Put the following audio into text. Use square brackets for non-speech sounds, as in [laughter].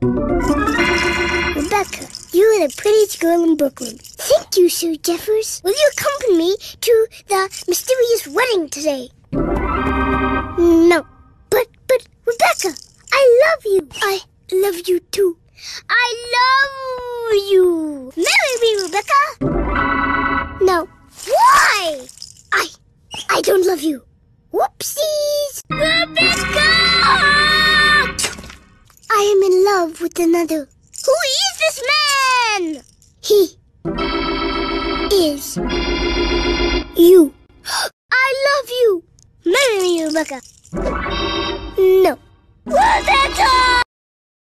Rebecca, you are the prettiest girl in Brooklyn. Thank you, Sir Jeffers. Will you accompany me to the mysterious wedding today? No. But, but, Rebecca, I love you. I love you too. I love you. Marry me, Rebecca. No. Why? I, I don't love you. Whoopsies. In love with another. Who is this man? He is you. [gasps] I love you. Marry me, Rebecca. No.